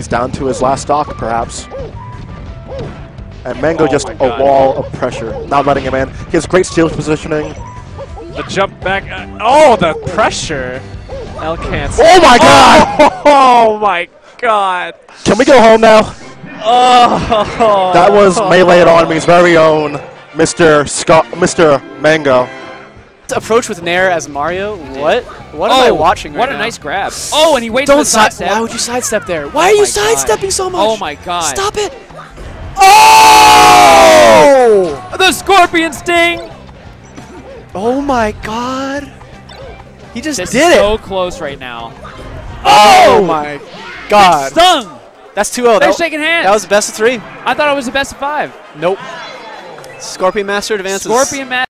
He's down to his last stock, perhaps. And Mango Oh just a God. wall of pressure, not letting him in. He has great steal positioning. The jump back. Uh, oh, the pressure. L can't. Oh my god! Oh my god. Can we go home now? Oh. That was Melee Army's very own Mr. Scott, Mr. Mango. Approach with Nair as Mario. What? What am I oh, watching right Oh, What a now? nice grab. Oh, and he waits Don't for the side. sidestep. Why would you sidestep there? Why are Oh you my God. sidestepping so much? Oh my god. Stop it! Oh! oh! The scorpion sting! Oh my God! He just This did it! so close right now. Oh, oh! my God! Stung! That's 2-0. They're That, shaking hands. that was the best of three. I thought it was the best of five. Nope. Scorpion Master advances. Scorpion match.